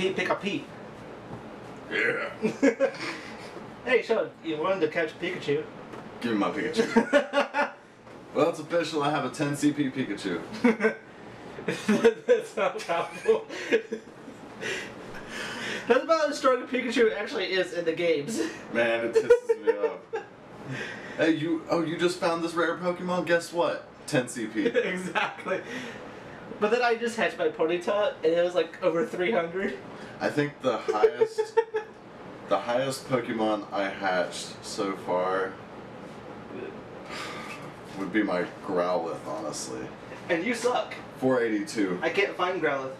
P, pick a P. Yeah. Hey, Sean, you wanted to catch Pikachu. Give me my Pikachu. well, it's official. I have a 10 CP Pikachu. That's not powerful. That's about as strong a Pikachu actually is in the games. Man, it pisses me off. Hey, you. Oh, you just found this rare Pokemon? Guess what? 10 CP. exactly. But then I just hatched my Ponyta, and it was like over 300. I think the highest. the highest Pokemon I hatched so far would be my Growlithe, honestly. And you suck. 482. I can't find Growlithe.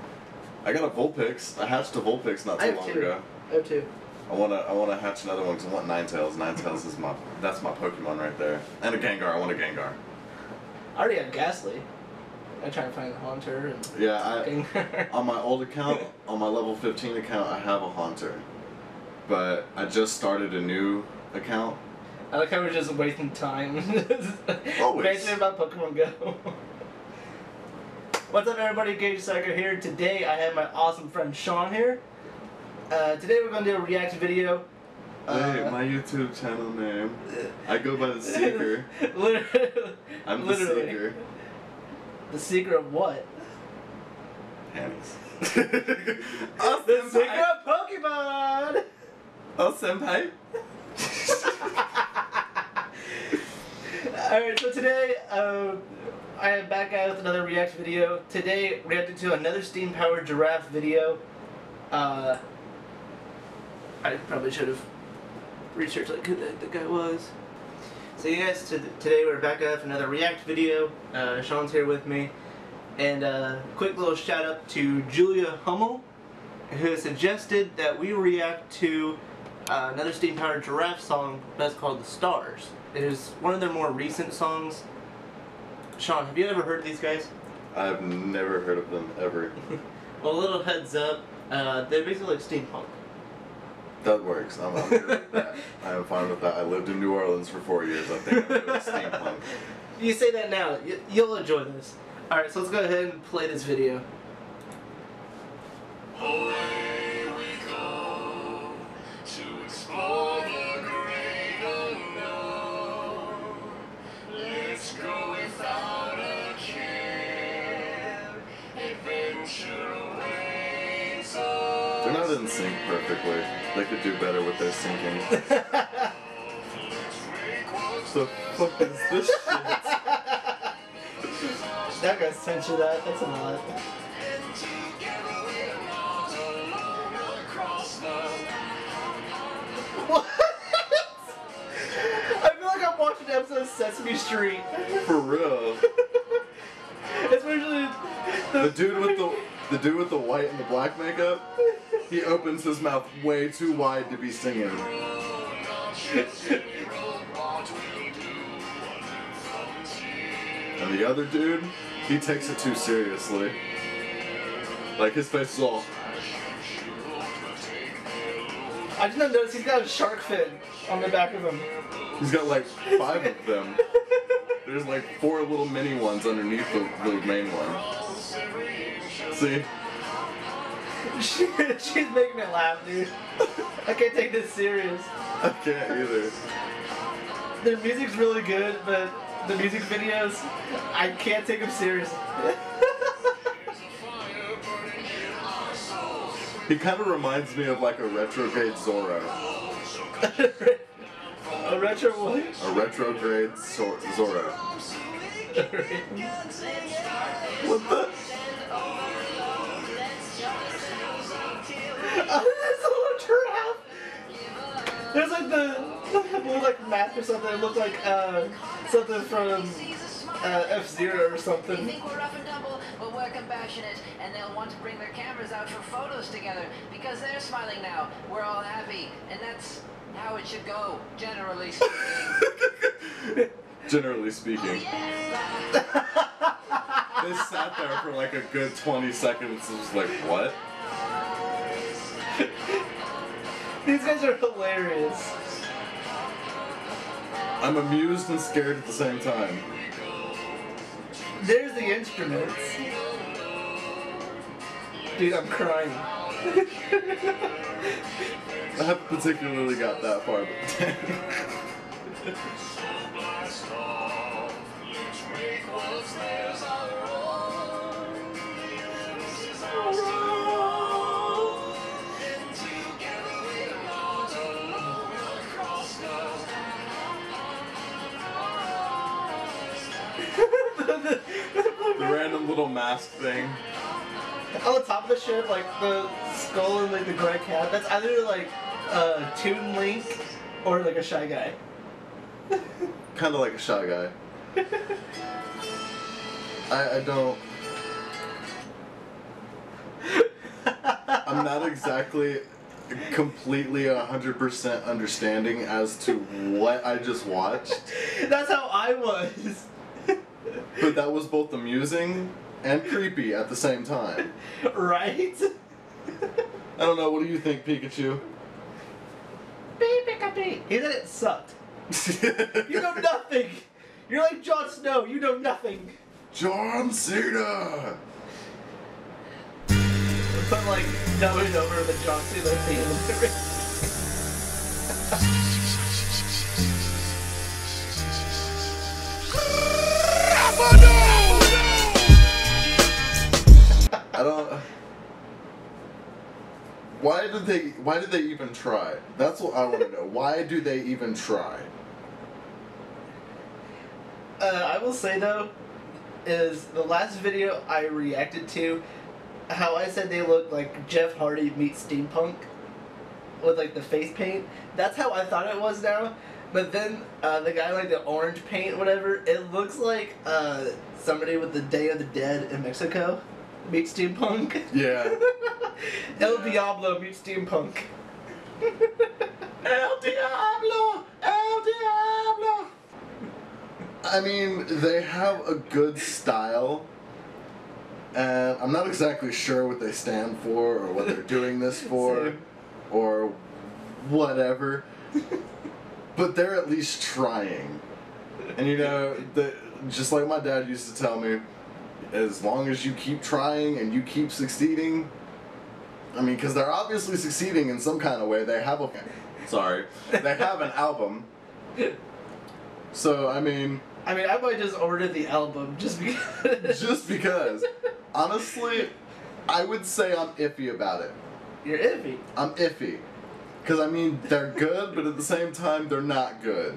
I got a Vulpix. I hatched a Vulpix not too long two. ago. I have two. I wanna I wanna hatch another one because I want Ninetales. Ninetales is my that's my Pokemon right there. And a Gengar. I want a Gengar. I already have Gastly. I try to find a Haunter and Yeah, I, on my old account, on my level 15 account, I have a Haunter. But I just started a new account. I like how we're just wasting time. Always. Basically about Pokemon Go. What's up, everybody? Gage Psycho here. Today I have my awesome friend Sean here. Uh, today we're going to do a react video. hey, Uh, my YouTube channel name. I go by the Seeker. literally, I'm the literally. Seeker. The secret of what? Panties. Oh, the secret of Pokemon! Oh, senpai. Alright, so today, um, I am back out with another React video. Today, reacting to another Steam Powered Giraffe video. Uh, I probably should have researched like who the, the guy was. So you guys, today we're back with another React video. Uh, Sean's here with me. And uh, quick little shout out to Julia Hummel, who suggested that we react to uh, another Steam Powered Giraffe song that's called The Stars. It is one of their more recent songs. Sean, have you ever heard these guys? I've never heard of them ever. Well, a little heads up, uh, they're basically like steampunk. That works. I'm, I'm good with that. I am fine with that. I lived in New Orleans for four years. I think I'm good steampunk. You say that now, y- you'll enjoy this. Alright, so let's go ahead and play this video. Away They're not in sync perfectly. They could do better with their syncing. the fuck is this shit? That guy censor that, that's a lot. And together we're not alone across the What? I feel like I'm watching an episode of Sesame Street. For real. Especially the, The dude with the the dude with the white and the black makeup, he opens his mouth way too wide to be singing. And the other dude, he takes it too seriously. Like his face is all I just noticed he's got a shark fin on the back of him. he's got like five of them. There's like four little mini ones underneath the, the main one. See? She, she's making me laugh, dude. I can't take this serious. I can't either. Their music's really good, but the music videos, I can't take them serious. He kind of reminds me of like a retrograde Zoro. a retro what? A retrograde Zor- Zoro. What the? There's like the little like map or something. It looked like uh, something from uh, F Zero or They something. think we're rough and tumble, but we're compassionate, and they'll want to bring their cameras out for photos together because they're smiling now. We're all happy, and that's how it should go, generally speaking. Generally speaking. They sat there for like a good 20 seconds and was like, what? These guys are hilarious. I'm amused and scared at the same time. There's the instruments. Dude, I'm crying. I haven't particularly got that far. Blast the the random little mask thing. On the top of the ship, like the skull and like the gray cat. That's either like uh, Toon Link or like a shy guy. Kind of like a shy guy. I, I don't. I'm not exactly completely 100% understanding as to what I just watched, That's how I was. But that was both amusing and creepy at the same time. right? I don't know, what do you think, Pikachu? Beep, beep, beep. He said it sucked. You know nothing. You're like Jon Snow. You know nothing. John Cena! But like knowing over the John Cena theme. I don't. Why did they? Why did they even try? That's what I want to know. Why do they even try? Uh, I will say though, is the last video I reacted to, how I said they look like Jeff Hardy meets steampunk, with like the face paint. That's how I thought it was now. But then uh, the guy like the orange paint, whatever, it looks like uh, somebody with the Day of the Dead in Mexico meets steampunk. Yeah. El Diablo meets steampunk. El Diablo, El Diablo. I mean, they have a good style, and I'm not exactly sure what they stand for or what they're doing this for Same. or whatever. but they're at least trying. And you know, the, just like my dad used to tell me, as long as you keep trying and you keep succeeding, I mean, because they're obviously succeeding in some kind of way. They have a, sorry, they have an album. So I mean, I mean, I might just order the album just because. just because, honestly, I would say I'm iffy about it. You're iffy. I'm iffy. Because, I mean, they're good, but at the same time, they're not good.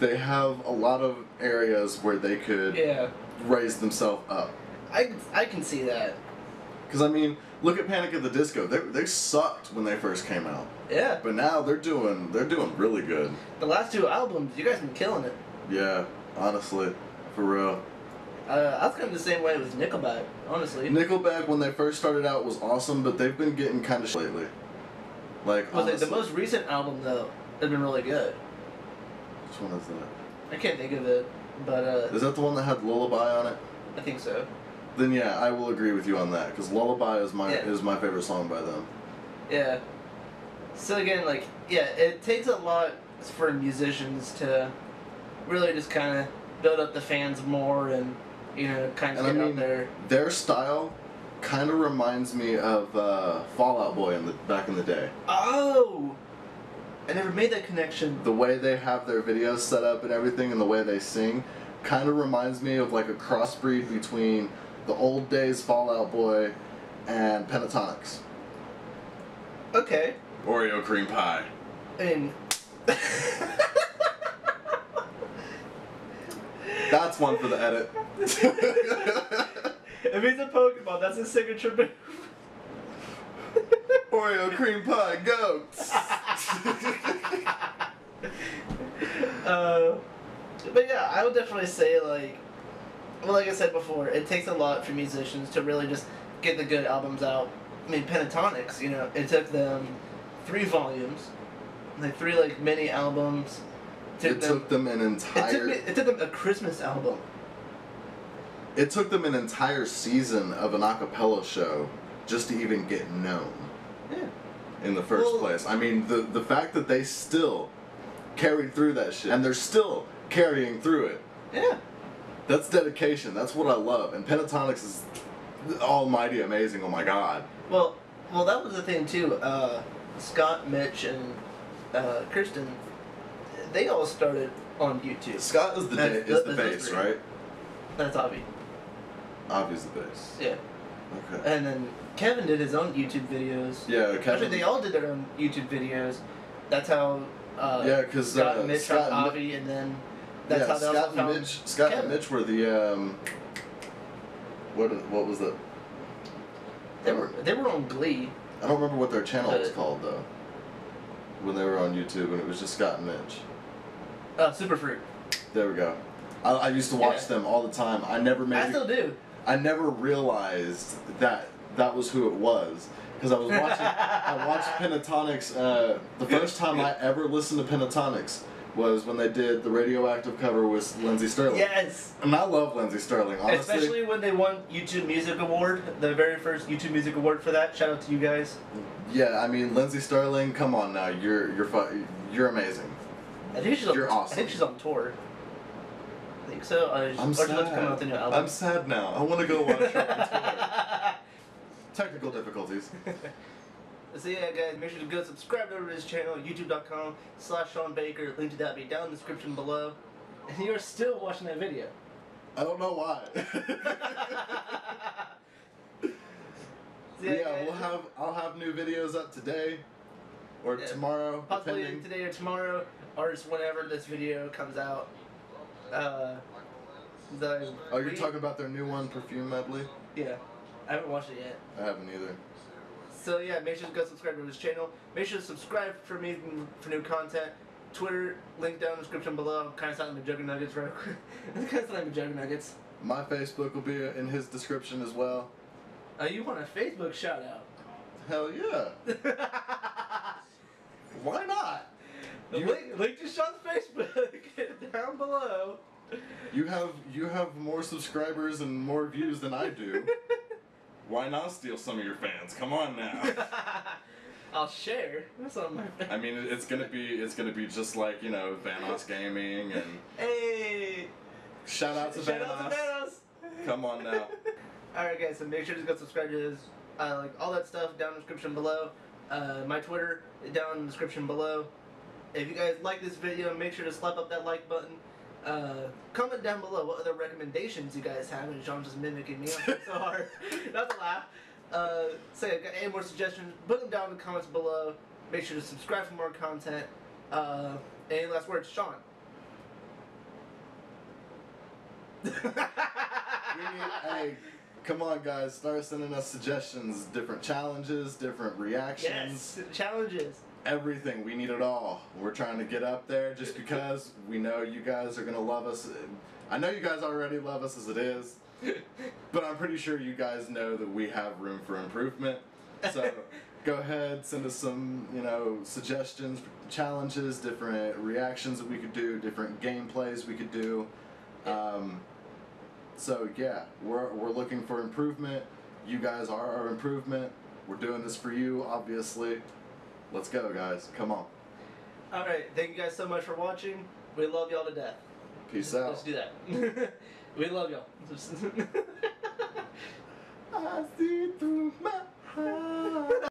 They have a lot of areas where they could Yeah. Raise themselves up. I, I can see that. Because, I mean, look at Panic at the Disco. They, they sucked when they first came out. Yeah. But now they're doing they're doing really good. The last two albums, you guys been killing it. Yeah, honestly. For real. Uh, I was kind of the same way with Nickelback, honestly. Nickelback, when they first started out, was awesome, but they've been getting kind of sh- lately. Like, honestly. the most recent album, though, has been really good. Which one is that? I can't think of it, but uh, Is that the one that had Lullaby on it? I think so. Then yeah, I will agree with you on that because Lullaby is my Yeah. is my favorite song by them. Yeah. So again, like, yeah, it takes a lot for musicians to really just kind of build up the fans more and, you know, kind of And I mean, out there. their style kind of reminds me of uh, Fall Out Boy in the back in the day. Oh! I never made that connection. The way they have their videos set up and everything, and the way they sing, kind of reminds me of like a crossbreed between the old days Fall Out Boy and Pentatonix. Okay. Oreo cream pie. I mean, That's one for the edit. if he's a Pokemon, that's his signature move. Oreo cream pie, go! Uh, but yeah, I would definitely say like, well, like I said before, it takes a lot for musicians to really just get the good albums out. I mean, Pentatonix, you know, it took them three volumes, like three like mini albums. it took them an It took, entire. it took them a Christmas album. It took them an entire season of an a cappella show just to even get known Yeah. In the first Well- place. I mean, the the fact that they still carried through that shit and they're still carrying through it. Yeah. That's dedication. That's what I love. And Pentatonix is almighty amazing. Oh my god. Well, Well, that was the thing too. Uh, Scott, Mitch, and uh, Kirstin, they all started on YouTube. Scott is the That's- is the that's bass, history. right? That's Avi. Avi's the bass. Yeah. Okay. And then Kevin did his own YouTube videos. Yeah, Kevin. Actually, they all did their own YouTube videos. That's how. Uh, Yeah, 'cause, Scott uh, and Mitch Scott and Mi- Avi, and then that's yeah, how they Scott and Mitch. Scott Kevin. and Mitch were the um. What what was the? They were they were on Glee. I don't remember what their channel was called though. When they were on YouTube and it was just Scott and Mitch. Uh, Superfruit. There we go. I, I used to watch Yeah. them all the time. I never made. I still do. I never realized that that was who it was because I was watching. I watched Pentatonix. Uh, the first time I ever listened to Pentatonix was when they did the radioactive cover with Lindsey Stirling. Yes. And I love Lindsey Stirling. Honestly, Especially when they won YouTube Music Award, the very first YouTube Music Award for that. Shout out to you guys. yeah. I mean, Lindsey Stirling. Come on now, you're you're fu- you're amazing. I think she's on, You're I awesome. think she's on tour. I think so. I'm or about to come sad. out new album. I'm sad now. I want to go watch. Technical difficulties. So yeah, guys, make sure to go subscribe over to his channel, youtube.com slash Sean Baker. Link to that will be down in the description below. And you're still watching that video. I don't know why. So yeah, guys, we'll have I'll have new videos up today or Yeah. tomorrow, possibly depending. today or tomorrow, or just whenever this video comes out. Uh, the Oh, you're talking about their new one, Perfume Medley? Yeah, I haven't watched it yet. I haven't either. So yeah, make sure to go subscribe to his channel. Make sure to subscribe for me for new content. Twitter link down in the description below. Kind of sounding like Jugger Nuggets, right? kind of sounding like Jugger Nuggets. My Facebook will be in his description as well. Oh, you want a Facebook shout out? Hell yeah. Link, link to Sean's Facebook down below. You have you have more subscribers and more views than I do. Why not steal some of your fans? Come on now. I'll share. That's on my. I mean, it's gonna be it's gonna be just like you know Vanoss Gaming and Hey. shout out to Shout out to Vanoss. Come on now. Alright guys, so make sure to go subscribe to this, uh, like all that stuff down in the description below. Uh, my Twitter down in the description below. If you guys like this video, make sure to slap up that like button. Uh, comment down below what other recommendations you guys have, and Sean's just mimicking me. I'm so hard. That's a laugh. Uh, say, got any more suggestions? Put them down in the comments below. Make sure to subscribe for more content. Uh, any last words, Sean? Hey, come on, guys! Start sending us suggestions, different challenges, different reactions, Yes, challenges. Everything. We need it all. We're trying to get up there, just because we know you guys are gonna love us. I know you guys already love us as it is, but I'm pretty sure you guys know that we have room for improvement. So go ahead, send us some, you know, suggestions, challenges, different reactions that we could do, different gameplays we could do. Um, so yeah, we're we're looking for improvement. You guys are our improvement. We're doing this for you, obviously. Let's go, guys. Come on. All right, thank you guys so much for watching. We love y'all to death. Peace out. Let's do that. we love y'all. I see through my heart.